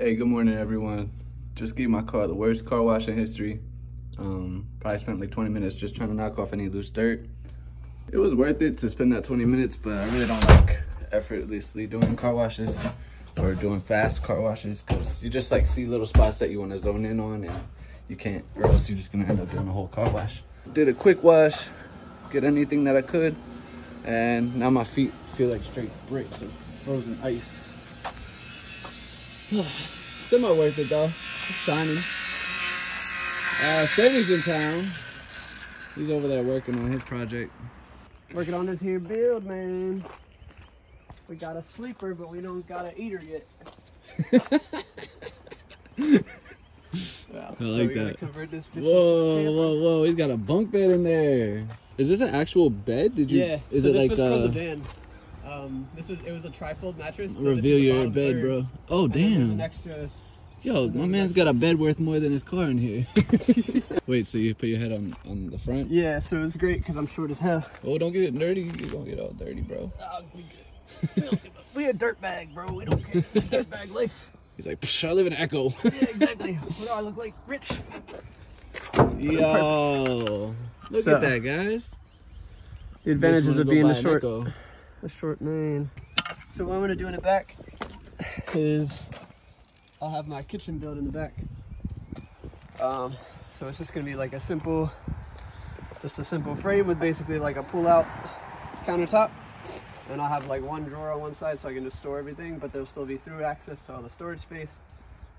Hey, good morning, everyone. Just gave my car the worst car wash in history. Um, probably spent like 20 minutes just trying to knock off any loose dirt. It was worth it to spend that 20 minutes, but I really don't like effortlessly doing car washes or doing fast car washes because you just like see little spots that you want to zone in on and you can't, or else you're just gonna end up doing a whole car wash. Did a quick wash, get anything that I could, and now my feet feel like straight bricks of frozen ice. Semi worth it though. It's shining. Uh, Sammy's in town. He's over there working on his project. Working on this here build, man. We got a sleeper, but we don't got an eater yet. Well, I like gotta that. Whoa, whoa, whoa! He's got a bunk bed in there. Is this an actual bed? Did you? Yeah. Is so it this like was from the van. Um, this was it was a trifold mattress. so reveal your bed, third, bro. Oh and then An damn! extra. Yo, my man's got a bed worth more than his car in here. Wait, so you put your head on on the front? Yeah, so it's great because I'm short as hell. Oh, don't get it dirty. You're gonna get all dirty, bro. Oh, we good. We a- we a dirt bag, bro. We don't care. dirt bag life. He's like, Psh, I live in Echo. Yeah, exactly. what do I look like? Rich. Yo, look So- at that, guys. The advantages of being go short. Echo. A short man. So what I'm gonna do in the back is I'll have my kitchen built in the back. Um, so it's just gonna be like a simple, just a simple frame with basically like a pull-out countertop. And I'll have like one drawer on one side so I can just store everything, but there'll still be through access to all the storage space.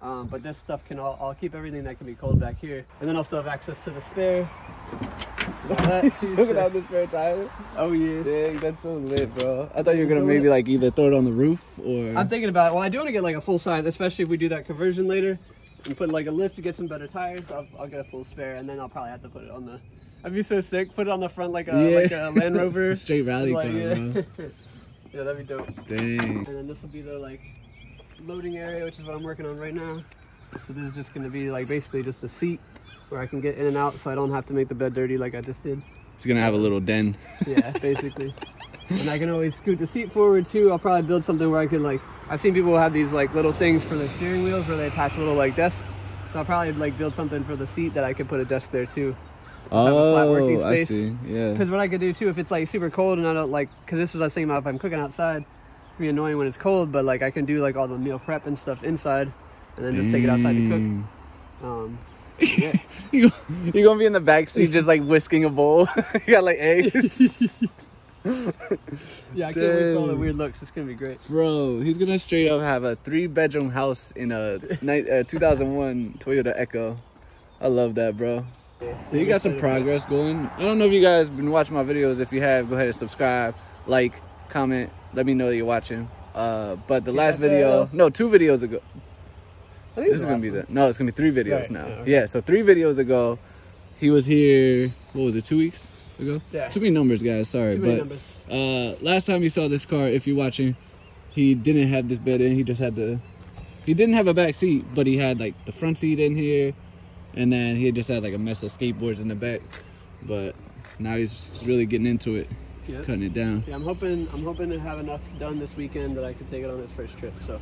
Um, but this stuff can all, I'll keep everything that can be cold back here. And then I'll still have access to the spare. All that Look at this spare tire. Oh yeah. Dang, that's so lit, bro. I thought you were gonna maybe like either throw it on the roof or. I'm thinking about it. Well, I do want to get like a full size, especially if we do that conversion later and put like a lift to get some better tires. I'll, I'll get a full spare and then I'll probably have to put it on the. I'd be so sick. Put it on the front like a Yeah. like a Land Rover. Straight rally Like, car, yeah. bro. yeah, that'd be dope. Dang. And then this will be the like loading area, which is what I'm working on right now. So this is just going to be like basically just a seat where I can get in and out, so I don't have to make the bed dirty like I just did. It's gonna have a little den. Yeah, basically. and I can always scoot the seat forward too. I'll probably build something where I can like, I've seen people have these like little things for the steering wheels where they attach a little like desk. So I'll probably like build something for the seat that I could put a desk there too. a flat oh, working Oh, I see. Yeah. Because what I could do too, if it's like super cold and I don't like, because this is what I was thinking about if I'm cooking outside, gonna be annoying when it's cold, but like I can do like all the meal prep and stuff inside and then just take it outside to cook. Um, yeah. you you gonna be in the back seat just like whisking a bowl. you got like eggs. Yeah, I can't wait for all the weird looks. It's gonna be great. Bro, he's gonna straight up have a three bedroom house in a ni- uh, 2001 Toyota Echo. I love that, bro. So you got some progress going. I don't know if you guys been watching my videos. If you have, go ahead and subscribe, like, comment. Let me know that you're watching. Uh, but the last got the- video, no, two videos ago. This is gonna be the no. It's gonna be three videos Right, now. yeah, Yeah. So three videos ago, he was here. What was it? Two weeks ago. Yeah. Too many numbers, guys. Sorry, Too many but numbers. uh, last time you saw this car, if you're watching, he didn't have this bed in. He just had the. He didn't have a back seat, but he had like the front seat in here, and then he just had like a mess of skateboards in the back. But now he's really getting into it. He's Yep. cutting it down. Yeah, I'm hoping I'm hoping to have enough done this weekend that I could take it on this first trip. So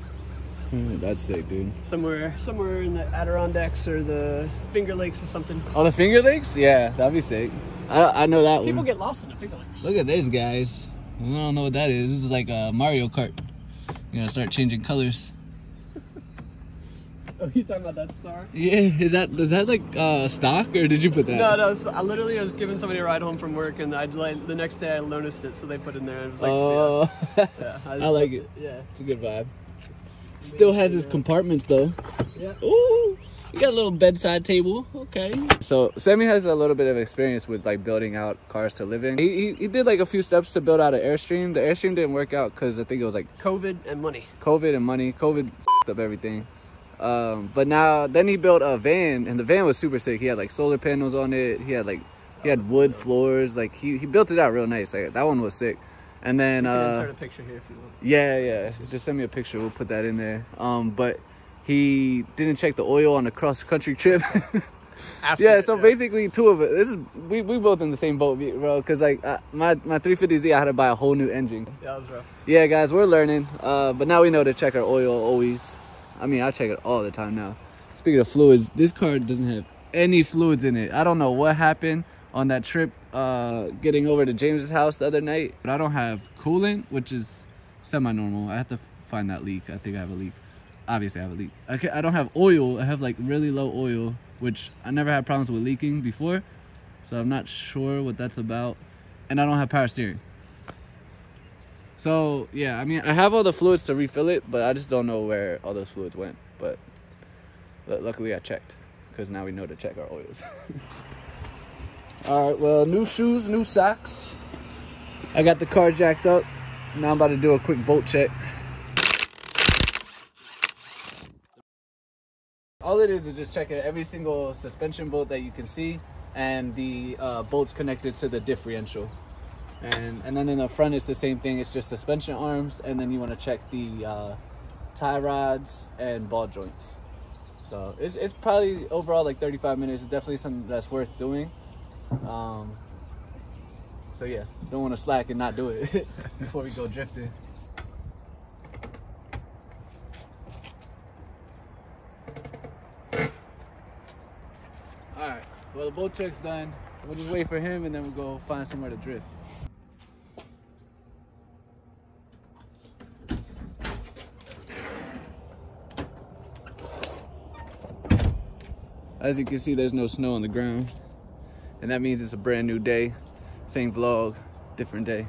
Mm, That's sick, dude. somewhere somewhere in the Adirondacks or the Finger Lakes or something. Oh, the Finger Lakes? Yeah, that'd be sick. I, I know that People one. get lost in the Finger Lakes. Look at this, guys. I don't know what that is. This is like a Mario Kart. You gotta start changing colors. Oh, you talking about that star? Yeah, is that is that like uh stock or did you put that? No, no. So I literally was giving somebody a ride home from work, and I like the next day I noticed it, so they put it in there. And it was like, Oh, yeah, yeah, I just like left it. Yeah, it's a good vibe. Still has its Yeah. compartments though. yeah. Ooh, you got a little bedside table. Okay. So Sammy has a little bit of experience with like building out cars to live in. He, he, he did like a few steps to build out an Airstream. The Airstream didn't work out because I think it was like COVID and money. COVID and money. COVID up everything. Um, but now then he built a van and the van was super sick. He had like solar panels on it. He had like he had wood floors. Like he, he built it out real nice. Like that one was sick. And then uh, insert a picture here if you want. yeah, yeah. Just send me a picture. We'll put that in there. Um, but he didn't check the oil on the cross country trip. After yeah, so basically two of it. This is we we both in the same boat, bro. Cause like uh, my my 350Z, I had to buy a whole new engine. Yeah, that was rough. Yeah, guys, we're learning. Uh, but now we know to check our oil always. I mean, I check it all the time now. Speaking of fluids, this car doesn't have any fluids in it. I don't know what happened on that trip uh, getting over to James's house the other night, but I don't have coolant, which is semi-normal. I have to find that leak. I think I have a leak. Obviously, I have a leak. I don't have oil. I have like really low oil, which I never had problems with leaking before, so I'm not sure what that's about. And I don't have power steering. So yeah, I mean, I have all the fluids to refill it, but I just don't know where all those fluids went. But, but luckily, I checked because now we know to check our oils. all right, well, new shoes, new socks. I got the car jacked up. Now I'm about to do a quick bolt check. All it is is just checking every single suspension bolt that you can see and the uh, bolts connected to the differential. And, and then in the front it's the same thing, it's just suspension arms and then you want to check the uh, tie rods and ball joints. So it's, it's probably overall like 35 minutes. It's definitely something that's worth doing. Um, so yeah, don't want to slack and not do it before we go drifting. Alright, well the bolt check's done. We'll just wait for him and then we'll go find somewhere to drift. As you can see, there's no snow on the ground. And that means it's a brand new day. Same vlog, different day.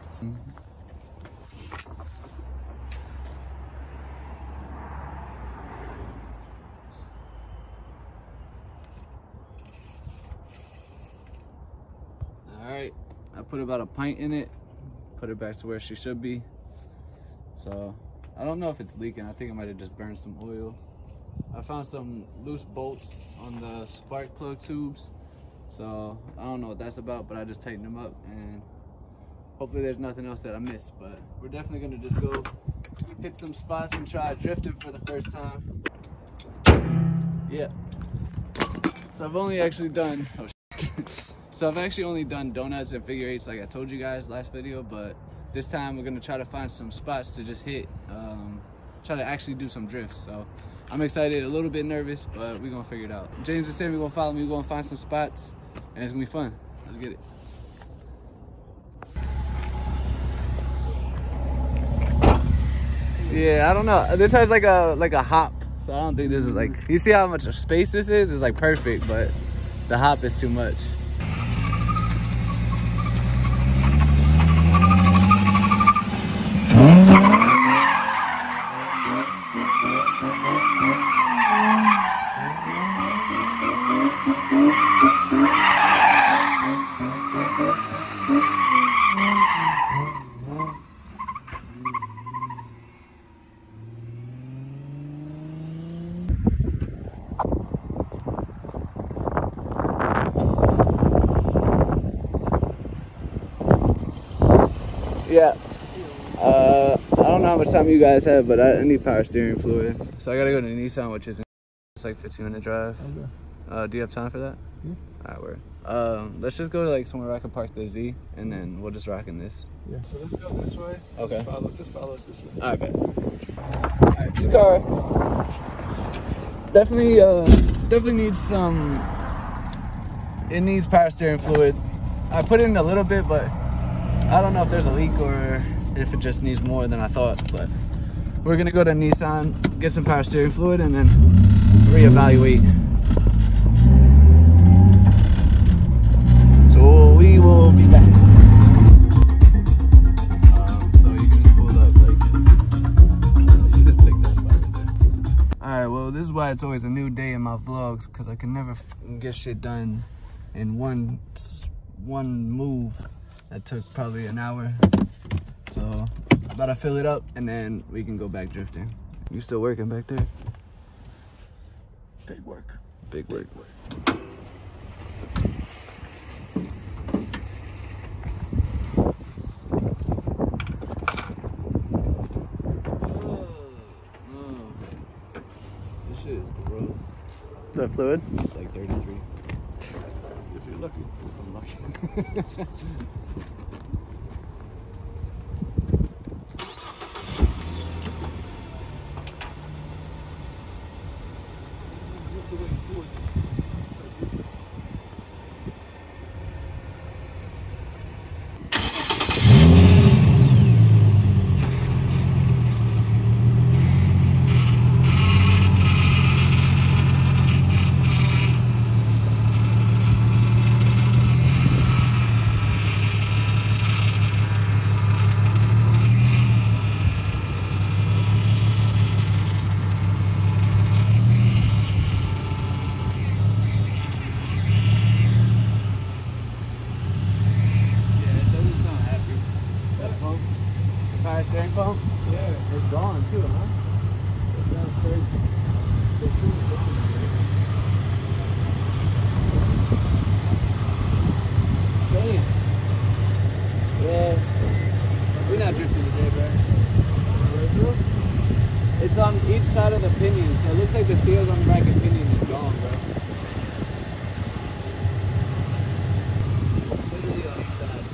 All right, I put about a pint in it, put it back to where she should be. So I don't know if it's leaking. I think I might have just burned some oil. I found some loose bolts on the spark plug tubes. So I don't know what that's about, but I just tightened them up and hopefully there's nothing else that I missed. But we're definitely gonna just go hit some spots and try drifting for the first time. Yeah. So I've only actually done, oh so I've actually only done donuts and figure eights like I told you guys last video, but this time we're gonna try to find some spots to just hit, um, try to actually do some drifts. So I'm excited, a little bit nervous, but we're gonna figure it out. James and Sammy gonna follow me, we're gonna find some spots, and it's gonna be fun. Let's get it. Yeah, I don't know. This has like a like a hop, so I don't think this is like. You see how much space this is? It's like perfect, but the hop is too much. Yeah. Uh, I don't know how much time you guys have, but I, I need power steering fluid. So I gotta go to Nissan, which is in, it's like 15 minute drive. Okay. Uh, do you have time for that? Yeah. All right, word. Um, let's just go to like somewhere where I can park the Z, and then we'll just rock in this. Yeah. So let's go this way. Okay. Just follow, just follow us this way. All right, bet. All right, this car definitely, uh, definitely needs some. It needs power steering fluid. I put in a little bit, but I don't know if there's a leak or if it just needs more than I thought. But we're gonna go to Nissan, get some power steering fluid, and then reevaluate. So we will be back. Um, so you can just pull up, like, you just take that spot right. All right, well, this is why it's always a new day in my vlogs, because I can never get shit done in one one move that took probably an hour. So, I about to fill it up, and then we can go back drifting. You still working back there? Big work. Big work. This shit is gross. That fluid? It's like 33. Lucky. I'm lucky. drain pump? Yeah. It's gone too, huh? That's crazy. Damn. Yeah. We're not drifting today, bro. It's on each side of the pinion, so it looks like the seals on the rack and pinion is gone, bro. Literally on each side.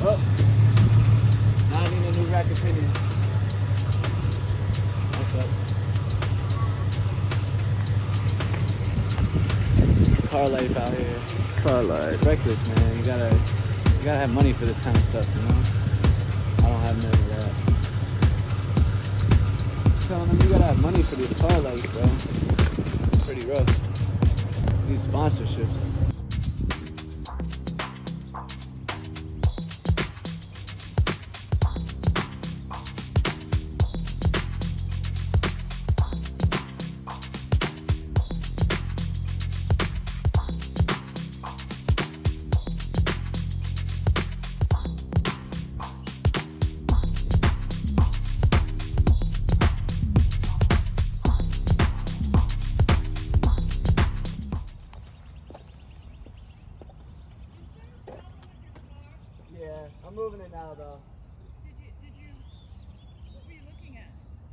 Oh. Now I need a new rack and pinion. What's up? Car life out here. Car life. Reckless, man. You gotta, you gotta have money for this kind of stuff, you know. I don't have none of that. Telling them you gotta have money for this car life, bro. It's Pretty rough. Need sponsorships.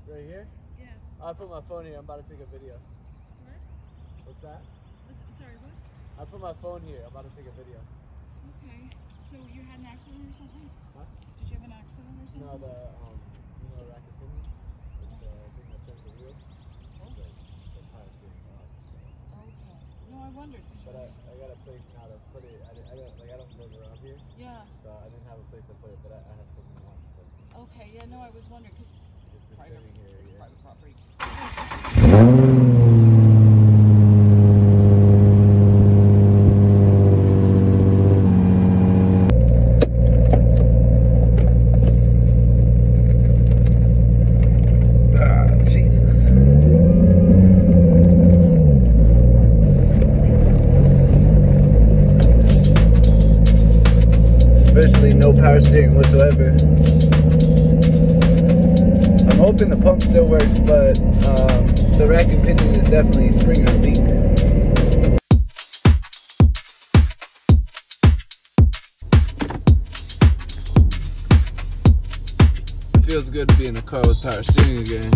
Right here? Yeah. I put my phone here. I'm about to take a video. What? What's that? What's- Sorry, what? I put my phone here. I'm about to take a video. Okay. So you had an accident or something? Huh? Did you have an accident or something? No, the um, you know, rack pinion. It's the thing that turns the wheel. Oh. The, the power steering off. So. Okay. No, I wondered. But I, I got a place now to put it. I, I don't like I don't live around here, yeah. so I didn't have a place to put it. But I, I have something else. So Okay. Yeah. No, I was wondering because it's been private, sitting here. Yeah. private property. Ah, Jesus. Especially no power steering whatsoever. I'm hoping the pump still works, but um, the rack and pinion is definitely spring or leak. It feels good to be in a car with power steering again.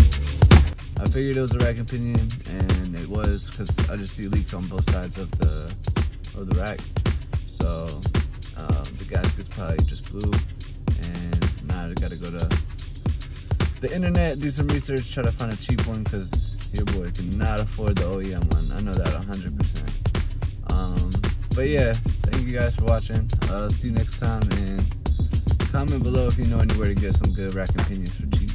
I figured it was a rack and pinion, and it was because I just see leaks on both sides of the of the rack. So um, the gaskets probably just blew, and now I gotta go to the internet, do some research, try to find a cheap one because your boy cannot afford the OEM one. I know that 100%. Um, but yeah, thank you guys for watching. Uh, see you next time, and comment below if you know anywhere to get some good rack and pinions for cheap.